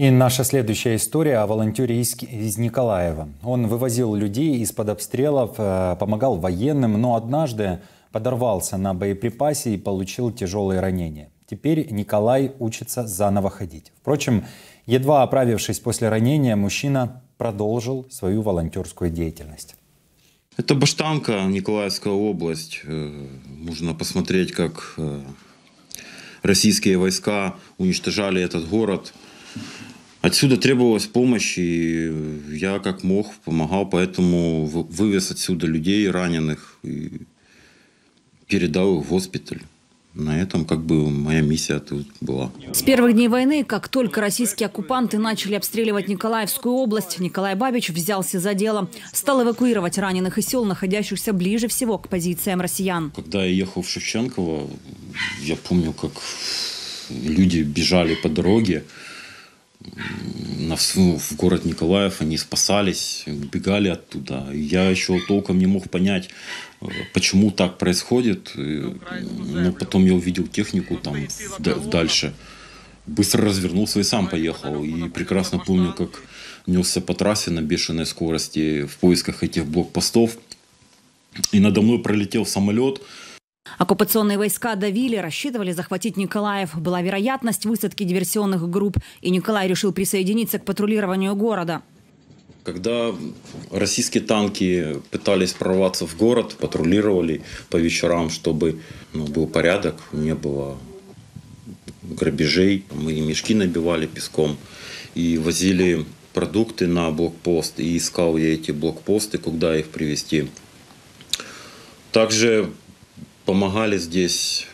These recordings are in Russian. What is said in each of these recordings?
И наша следующая история о волонтере из, из Николаева. Он вывозил людей из-под обстрелов, э, помогал военным, но однажды подорвался на боеприпасе и получил тяжелые ранения. Теперь Николай учится заново ходить. Впрочем, едва оправившись после ранения, мужчина продолжил свою волонтерскую деятельность. Это Баштанка, Николаевская область. Э, можно посмотреть, как э, российские войска уничтожали этот город. Отсюда требовалась помощь, и я как мог помогал, поэтому вывез отсюда людей раненых и передал их в госпиталь на этом как бы моя миссия тут была. С первых дней войны, как только российские оккупанты начали обстреливать Николаевскую область, Николай Бабич взялся за дело. Стал эвакуировать раненых из сел, находящихся ближе всего к позициям россиян. Когда я ехал в Шевченково, я помню, как люди бежали по дороге в город Николаев, они спасались, бегали оттуда. Я еще толком не мог понять, почему так происходит. Но потом я увидел технику там дальше. Быстро развернулся и сам поехал. И прекрасно помню, как несся по трассе на бешеной скорости в поисках этих блокпостов. И надо мной пролетел самолет. Оккупационные войска давили, рассчитывали захватить Николаев. Была вероятность высадки диверсионных групп, и Николай решил присоединиться к патрулированию города. Когда российские танки пытались прорваться в город, патрулировали по вечерам, чтобы ну, был порядок, не было грабежей. Мы мешки набивали песком и возили продукты на блокпост. И искал я эти блокпосты, куда их привезти. Также помогали здесь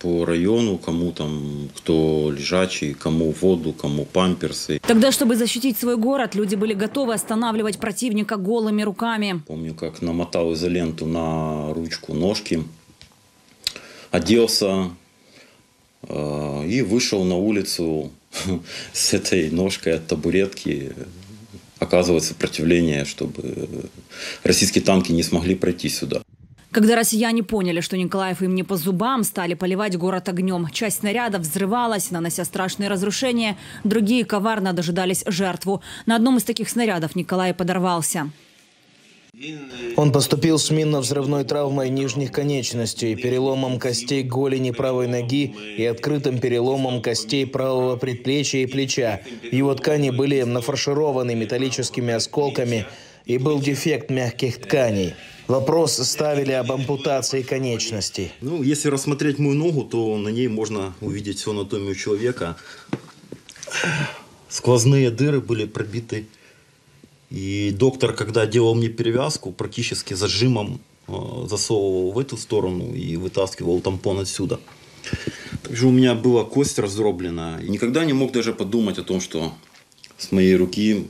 по району, кому там, кто лежачий, кому воду, кому памперсы. Тогда, чтобы защитить свой город, люди были готовы останавливать противника голыми руками. Помню, как намотал изоленту на ручку ножки, оделся э, и вышел на улицу с этой ножкой от табуретки оказывать сопротивление, чтобы российские танки не смогли пройти сюда. Когда россияне поняли, что Николаев им не по зубам, стали поливать город огнем. Часть снарядов взрывалась, нанося страшные разрушения. Другие коварно дожидались жертву. На одном из таких снарядов Николай подорвался. Он поступил с минно-взрывной травмой нижних конечностей, переломом костей голени правой ноги и открытым переломом костей правого предплечья и плеча. Его ткани были нафаршированы металлическими осколками и был дефект мягких тканей. Вопрос ставили об ампутации конечностей. Ну, если рассмотреть мою ногу, то на ней можно увидеть всю анатомию человека. Сквозные дыры были пробиты. И доктор, когда делал мне перевязку, практически зажимом э, засовывал в эту сторону и вытаскивал тампон отсюда. Также у меня была кость раздроблена. Никогда не мог даже подумать о том, что с моей руки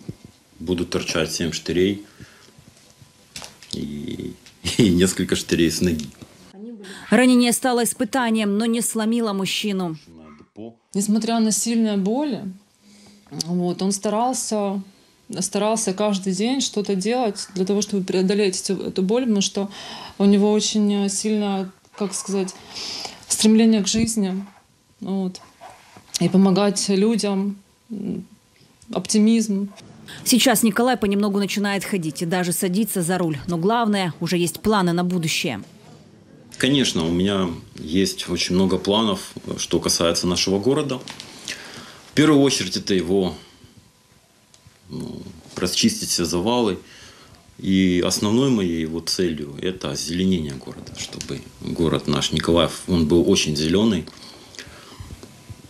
будут торчать 7 штырей и, и несколько штырей с ноги. Ранение стало испытанием, но не сломило мужчину. Несмотря на сильные боли, вот, он старался, старался каждый день что-то делать для того, чтобы преодолеть эту, эту боль, потому что у него очень сильно, как сказать, стремление к жизни. Вот. И помогать людям, оптимизм. Сейчас Николай понемногу начинает ходить и даже садиться за руль. Но главное, уже есть планы на будущее. Конечно, у меня есть очень много планов, что касается нашего города. В первую очередь это его ну, расчистить все завалы. И основной моей его целью это озеленение города, чтобы город наш Николаев, он был очень зеленый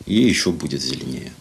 и еще будет зеленее.